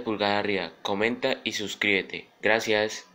pulgar arriba, comenta y suscríbete. Gracias.